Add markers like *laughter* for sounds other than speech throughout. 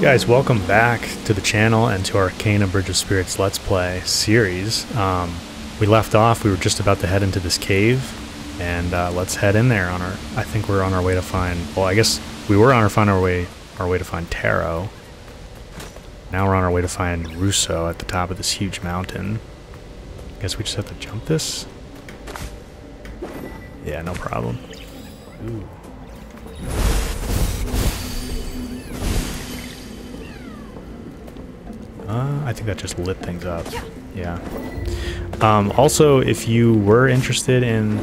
Guys, welcome back to the channel and to our Arcana Bridge of Spirits Let's Play series. Um, we left off, we were just about to head into this cave, and uh, let's head in there on our, I think we're on our way to find, well I guess we were on our, find our way, our way to find Taro. Now we're on our way to find Rusu at the top of this huge mountain. I guess we just have to jump this? Yeah, no problem. Ooh. Uh, I think that just lit things up. Yeah. Um, also, if you were interested in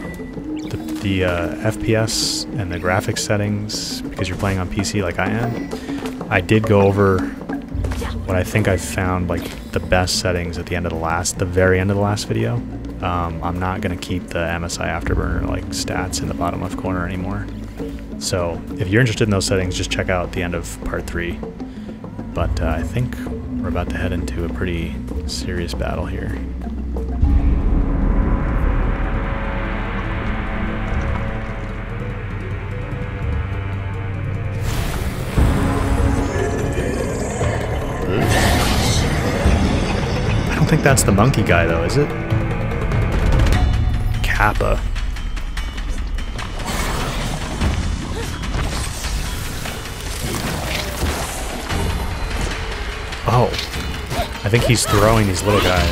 the, the uh, FPS and the graphics settings, because you're playing on PC like I am, I did go over what I think I found like the best settings at the end of the last, the very end of the last video. Um, I'm not gonna keep the MSI Afterburner like stats in the bottom left corner anymore. So if you're interested in those settings, just check out the end of part three. But uh, I think we're about to head into a pretty serious battle here. I don't think that's the monkey guy though, is it? Kappa. Oh. I think he's throwing these little guy,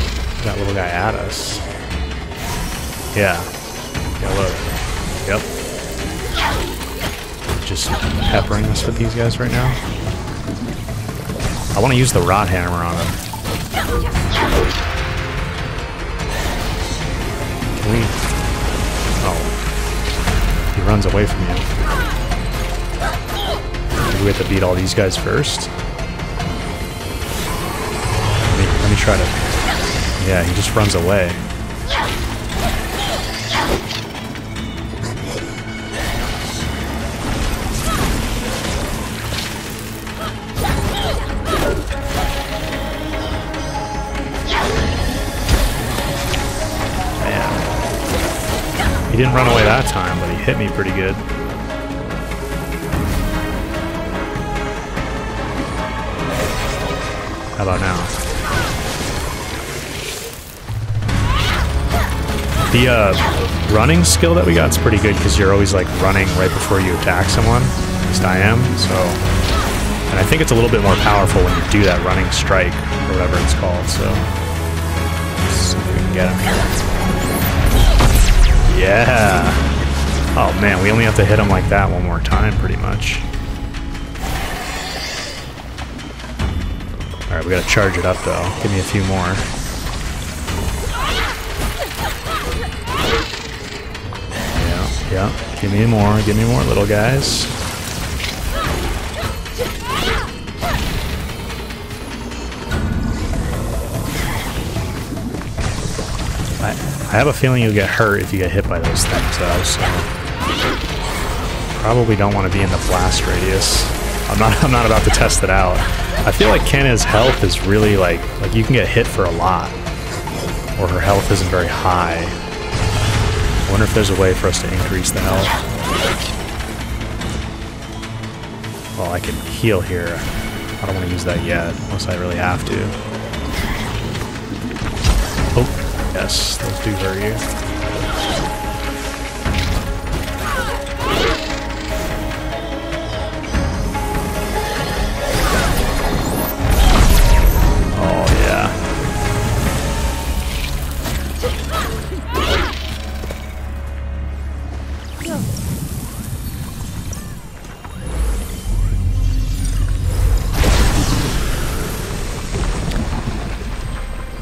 that little guy at us. Yeah. Yeah, look. Yep. Just peppering us with these guys right now. I want to use the rot hammer on him. Can we... Oh. He runs away from you. Maybe we have to beat all these guys first? Try to... Yeah, he just runs away. Man. He didn't run away that time, but he hit me pretty good. How about now? The uh, running skill that we got is pretty good because you're always like running right before you attack someone. At least I am. So, and I think it's a little bit more powerful when you do that running strike or whatever it's called. So, let's see if we can get him here. Yeah. Oh man, we only have to hit him like that one more time, pretty much. All right, we gotta charge it up though. Give me a few more. Yeah, give me more, give me more, little guys. I, I have a feeling you'll get hurt if you get hit by those things, though, so... Probably don't want to be in the blast radius. I'm not, *laughs* I'm not about to test it out. I feel like Kena's health is really, like, like you can get hit for a lot. Or her health isn't very high. Wonder if there's a way for us to increase the health. Well, I can heal here. I don't want to use that yet, unless I really have to. Oh, yes, those do hurt you.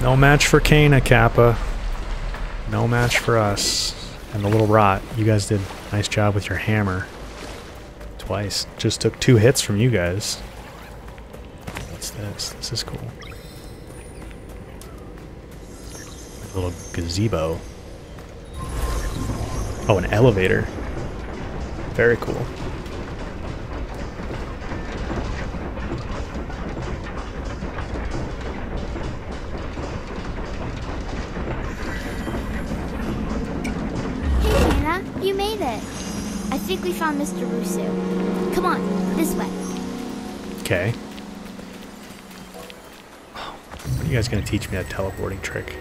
No match for Kena, Kappa. No match for us. And the little rot. You guys did a nice job with your hammer. Twice. Just took two hits from you guys. What's this? This is cool. A little gazebo. Oh, an elevator. Very cool. I found Mr. Rusu. Come on, this way. Okay. Oh, are you guys gonna teach me that teleporting trick?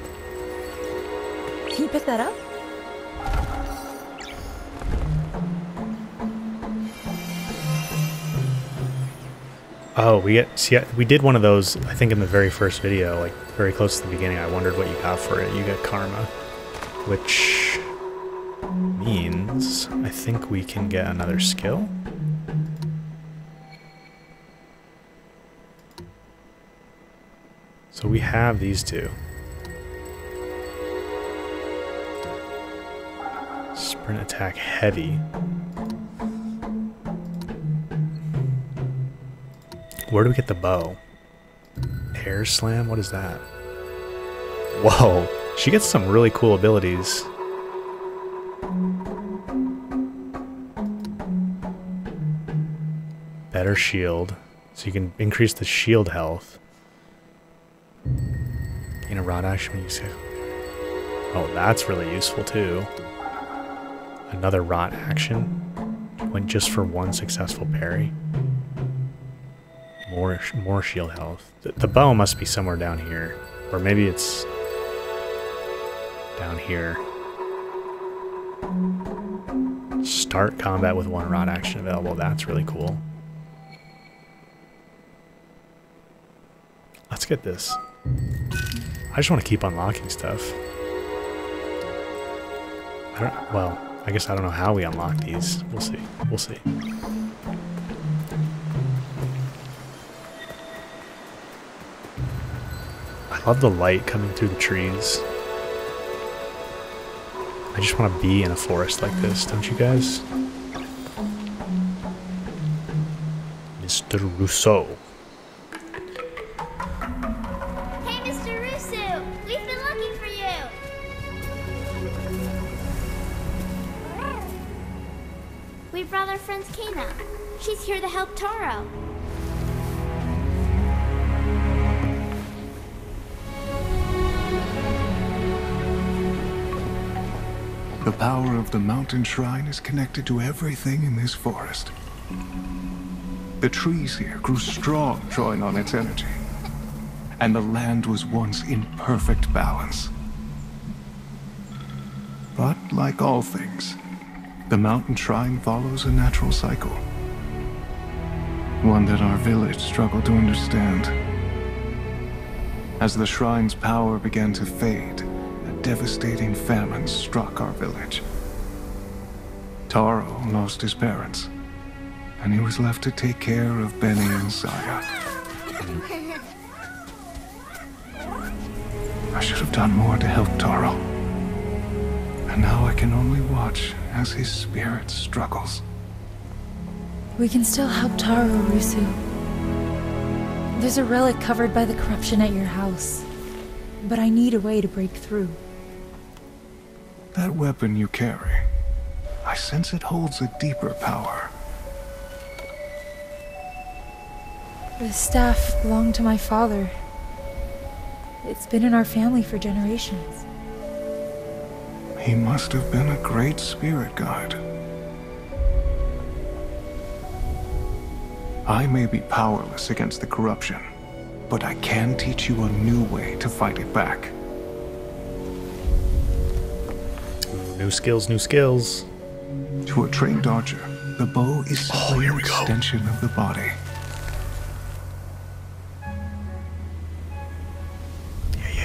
Can you pick that up? Oh, we get see. We did one of those. I think in the very first video, like very close to the beginning. I wondered what you got for it. You get karma, which means I think we can get another skill. So we have these two. Sprint attack heavy. Where do we get the bow? Air slam? What is that? Whoa, she gets some really cool abilities. Better shield. So you can increase the shield health. In a rot action when you say Oh, that's really useful too. Another rot action. Went just for one successful parry. More more shield health. The, the bow must be somewhere down here. Or maybe it's down here. Start combat with one rot action available. That's really cool. Let's get this. I just want to keep unlocking stuff. I don't, well, I guess I don't know how we unlock these. We'll see. We'll see. I love the light coming through the trees. I just want to be in a forest like this, don't you guys? Mr. Rusu. Power of the mountain shrine is connected to everything in this forest. The trees here grew strong drawing on its energy. And the land was once in perfect balance. But like all things, the mountain shrine follows a natural cycle. One that our village struggled to understand. As the shrine's power began to fade, devastating famine struck our village. Taro lost his parents, and he was left to take care of Beni and Saiya. I should have done more to help Taro. And now I can only watch as his spirit struggles. We can still help Taro, Rusu. There's a relic covered by the corruption at your house. But I need a way to break through. That weapon you carry, I sense it holds a deeper power. The staff belonged to my father. It's been in our family for generations. He must have been a great spirit guide. I may be powerless against the corruption, but I can teach you a new way to fight it back. New skills, new skills. To a trained archer, the bow is Oh, an we go. extension of the body.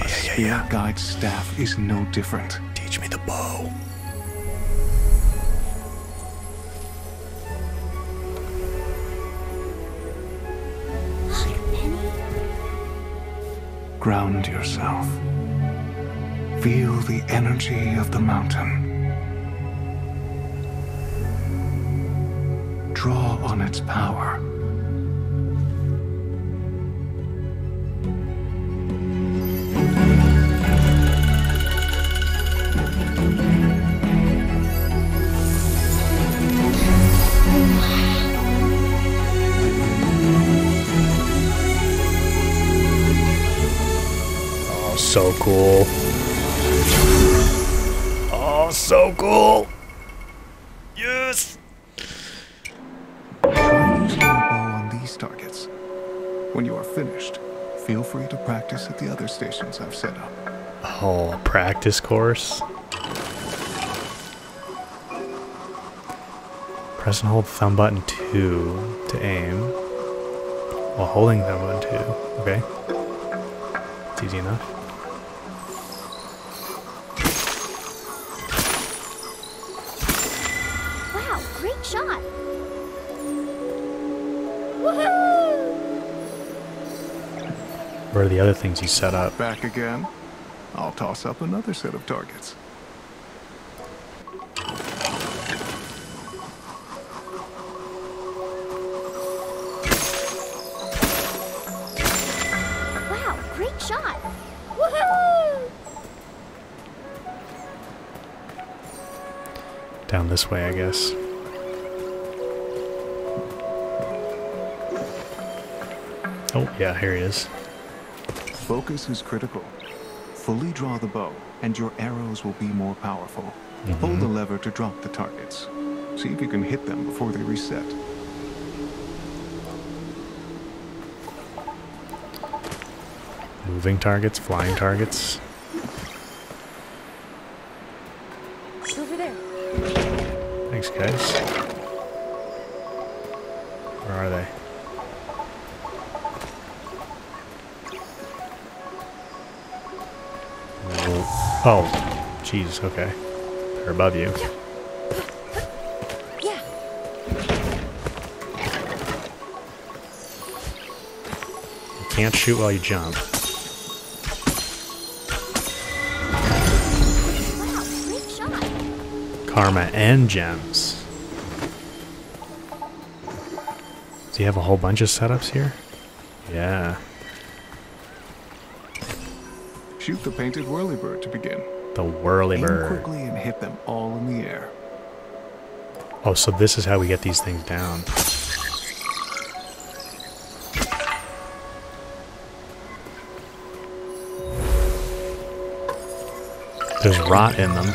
a spirit guide's staff is no different. Teach me the bow. Ground yourself. Feel the energy of the mountain. Draw on its power. Oh, so cool. Oh, so cool. When you are finished, feel free to practice at the other stations I've set up. Oh, practice course. Press and hold thumb button 2 to aim while holding thumb button 2. Okay. It's easy enough. Wow, great shot. Woohoo! Where are the other things you set up? Back again? I'll toss up another set of targets. Wow, great shot. Woohoo! Down this way, I guess. Oh, yeah, here he is. Focus is critical. Fully draw the bow, and your arrows will be more powerful. Mm-hmm. Pull the lever to drop the targets. See if you can hit them before they reset. Moving targets, flying targets. Over there. Thanks, guys. Oh, jeez, okay. They're above you. Yeah. You can't shoot while you jump. Wow. Karma and gems. Do you have a whole bunch of setups here? Yeah. Shoot the painted whirlybird to begin. The whirly Aim bird. quickly and hit them all in the air. Oh, so this is how we get these things down. There's rot in them.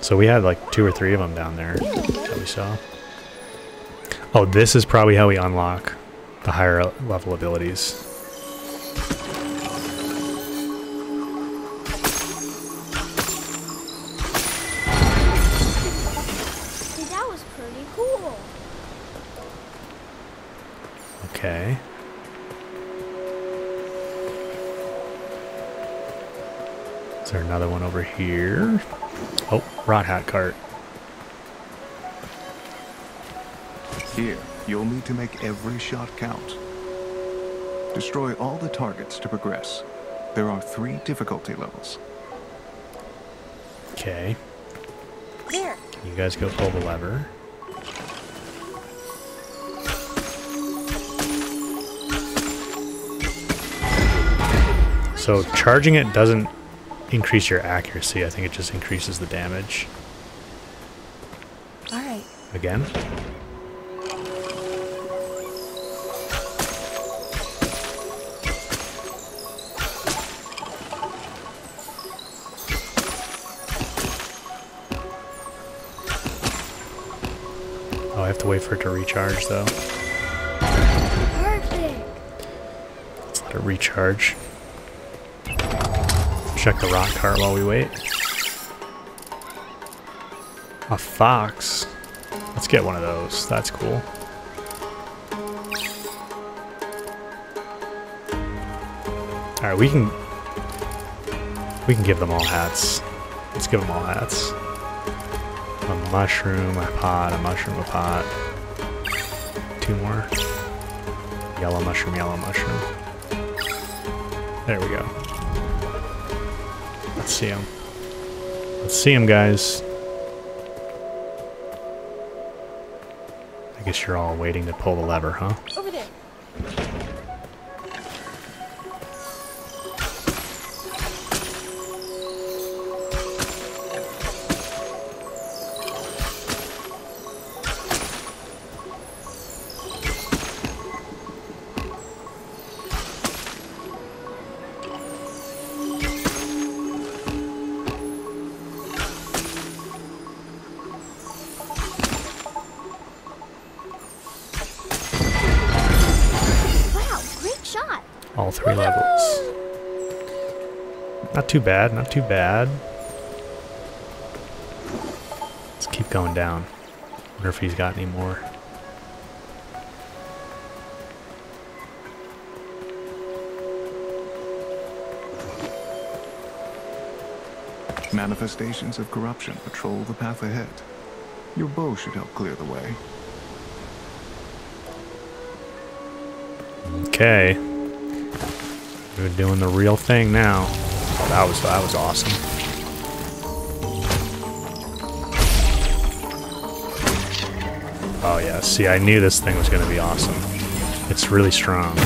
So we had like two or three of them down there that we saw. Oh, this is probably how we unlock the higher level abilities. Here? Oh, rot hat cart. Here, you'll need to make every shot count. Destroy all the targets to progress. There are three difficulty levels. Okay. There. You guys go pull the lever. So charging it doesn't increase your accuracy. I think it just increases the damage. All right. Again? Oh, I have to wait for it to recharge though. Perfect. Let's let it recharge. Check the rock cart while we wait. A fox. Let's get one of those. That's cool. Alright, we can we can give them all hats. Let's give them all hats. A mushroom, a pot, a mushroom, a pot. Two more. Yellow mushroom, yellow mushroom. There we go. Let's see him. Let's see him, guys. I guess you're all waiting to pull the lever, huh? Too bad, not too bad. Let's keep going down. Wonder if he's got any more. Manifestations of corruption patrol the path ahead. Your bow should help clear the way. Okay. We're doing the real thing now. That was that was awesome. Oh yeah, see I knew this thing was gonna be awesome. It's really strong.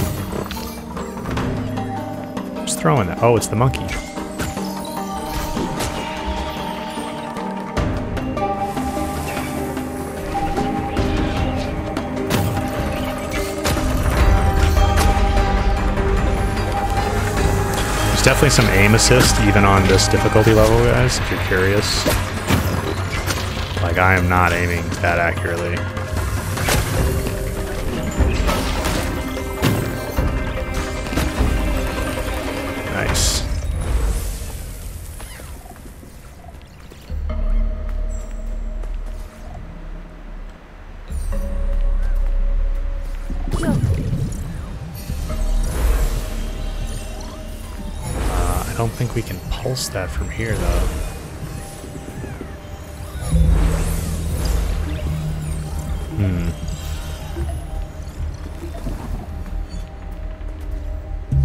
Just throwing that. Oh, it's the monkey. Definitely some aim assist even on this difficulty level, guys, if you're curious. Like, I am not aiming that accurately. Think we can pulse that from here, though. Hmm.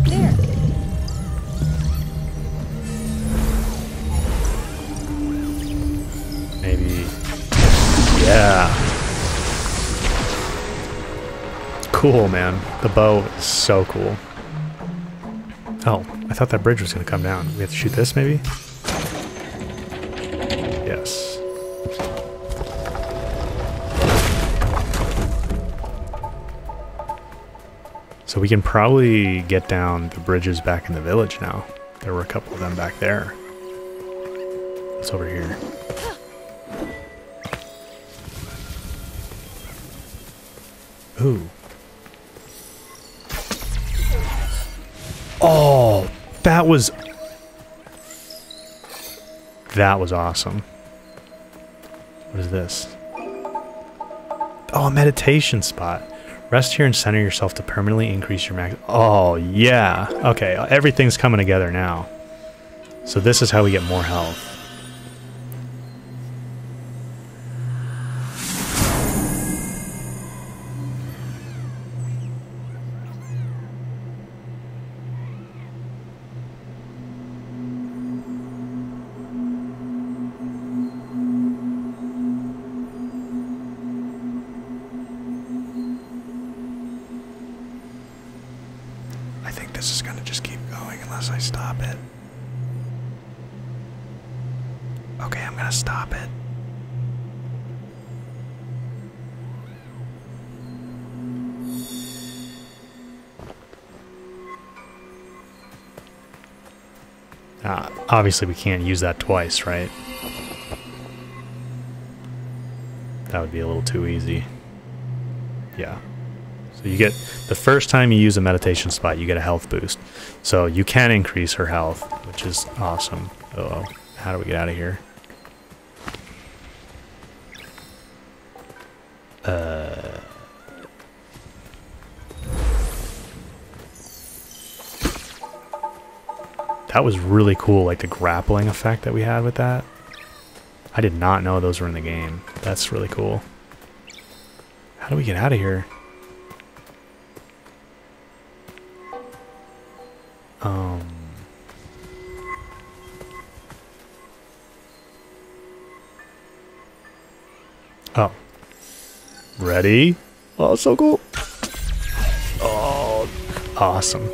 There. Maybe. Yeah. Cool, man. The bow is so cool. Oh, I thought that bridge was going to come down. We have to shoot this, maybe? Yes. So we can probably get down the bridges back in the village now. There were a couple of them back there. It's over here. Ooh. Oh, that was... That was awesome. What is this? Oh, a meditation spot. Rest here and center yourself to permanently increase your max. Oh, yeah. Okay, everything's coming together now. So this is how we get more health. This is gonna just keep going unless I stop it. Okay, I'm gonna stop it. Uh, obviously, we can't use that twice, right? That would be a little too easy. Yeah. So you get the first time you use a meditation spot, you get a health boost. So you can increase her health, which is awesome. Oh, how do we get out of here? Uh. That was really cool, like the grappling effect that we had with that. I did not know those were in the game. That's really cool. How do we get out of here? Um. Oh. Ready? Oh, so cool. Oh, awesome.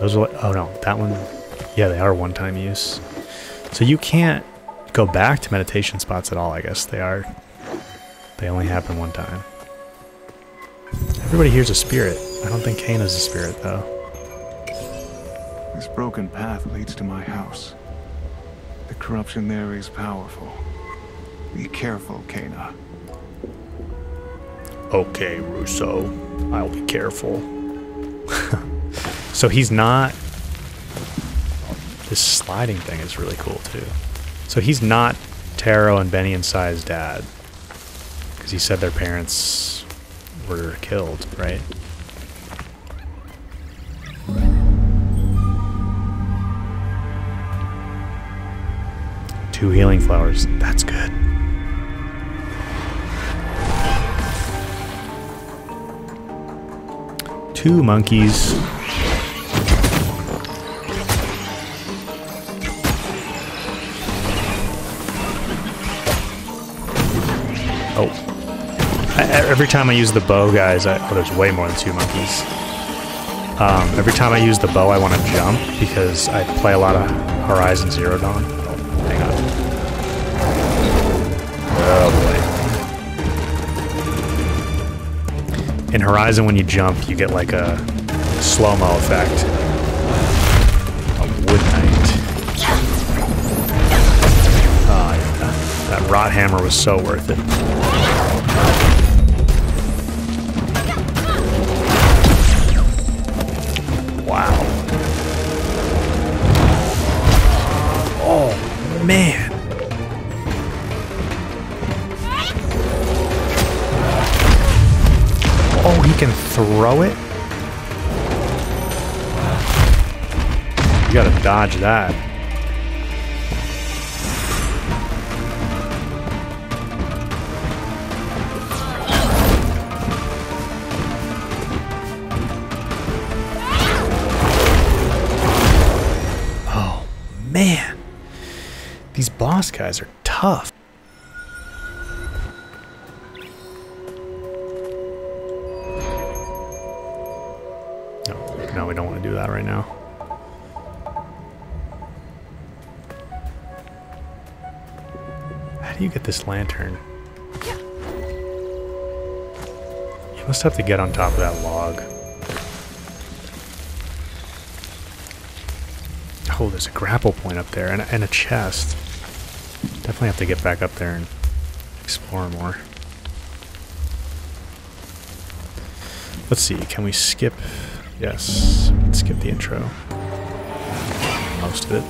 Those are, oh no, that one, yeah, they are one-time use. So you can't go back to meditation spots at all, I guess. They are, they only happen one time. Everybody here's a spirit. I don't think Kena is a spirit, though. This broken path leads to my house. The corruption there is powerful. Be careful, Kena. Okay, Rusu. I'll be careful. *laughs* So he's not. This sliding thing is really cool too. So he's not Taro and Beni and Sai's dad. Because he said their parents were killed, right? Two healing flowers. That's good. Two monkeys. Oh. Every time I use the bow, guys, I, oh, there's way more than two monkeys. Um, every time I use the bow, I want to jump because I play a lot of Horizon Zero Dawn. In Horizon, when you jump, you get like a slow-mo effect. A wood knight. Oh, yeah. That rot hammer was so worth it. Wow. Oh, man. Throw it? You gotta dodge that. Oh, man. These boss guys are tough. You get this lantern? You must have to get on top of that log. Oh, there's a grapple point up there and, and a chest. Definitely have to get back up there and explore more. Let's see, can we skip? Yes, let's skip the intro. Most of it.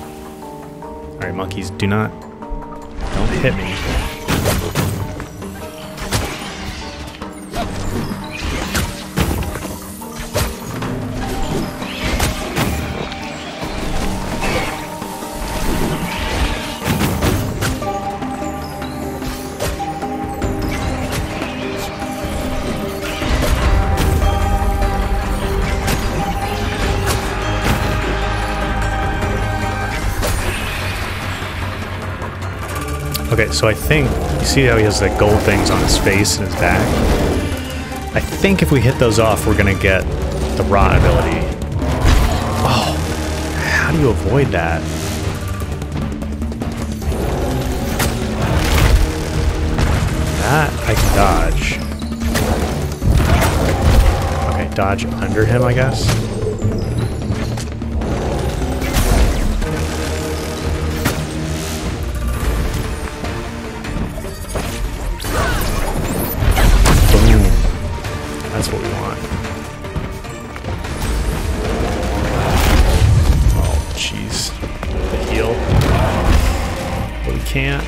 Alright, monkeys, do not... Don't hit me. So I think you see how he has the gold things on his face and his back. I think if we hit those off, we're gonna get the rot ability. Oh, how do you avoid that? That I can dodge. Okay, dodge under him, I guess. Can't.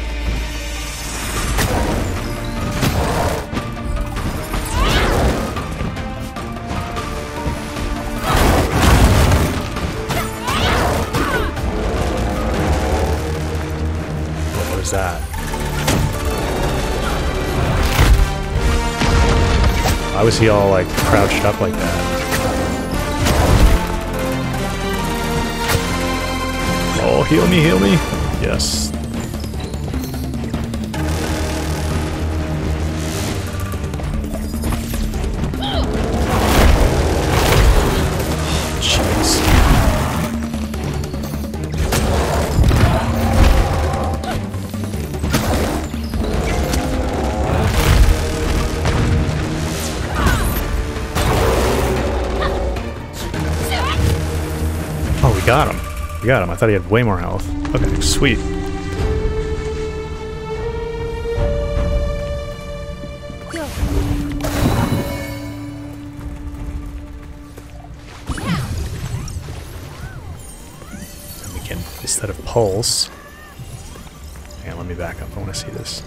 What was that? Why was he all like crouched up like that? Oh, heal me, heal me. Yes. I got him. I thought he had way more health. Okay, sweet. And we can, instead of pulse... And let me back up. I want to see this.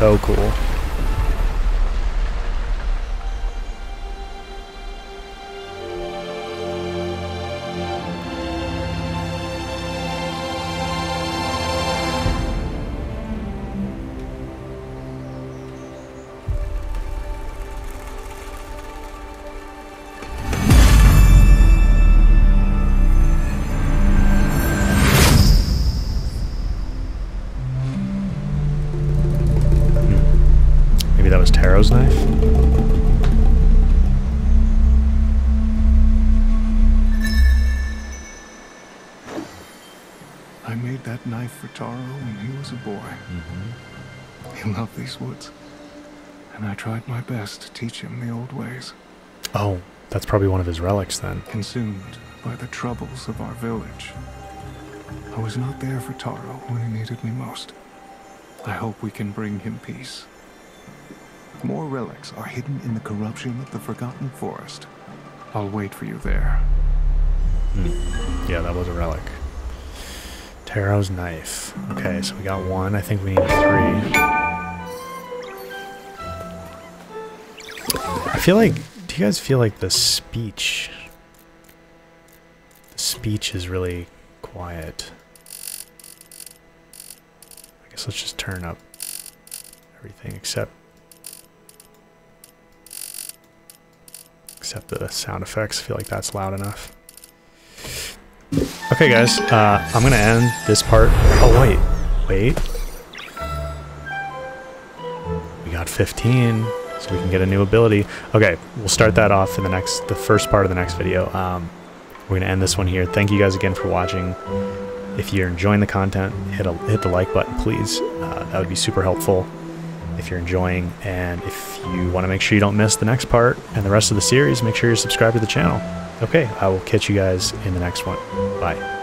So cool. Was Taro's knife? I made that knife for Taro when he was a boy. Mm-hmm. He loved these woods. And I tried my best to teach him the old ways. Oh, that's probably one of his relics then. Consumed by the troubles of our village. I was not there for Taro when he needed me most. I hope we can bring him peace. More relics are hidden in the corruption of the Forgotten Forest. I'll wait for you there. Hmm. Yeah, that was a relic. Taro's knife. Okay, so we got one. I think we need three. I feel like. Do you guys feel like the speech? The speech is really quiet. I guess let's just turn up everything except. Except the sound effects. I feel like that's loud enough. Okay, guys, uh, I'm gonna end this part. Oh, wait. Wait. We got 15, so we can get a new ability. Okay, we'll start that off in the next, the first part of the next video. Um, we're gonna end this one here. Thank you guys again for watching. If you're enjoying the content, hit a, hit the like button, please. Uh, that would be super helpful if you're enjoying. And if you want to make sure you don't miss the next part and the rest of the series, make sure you're subscribed to the channel. Okay, I will catch you guys in the next one. Bye.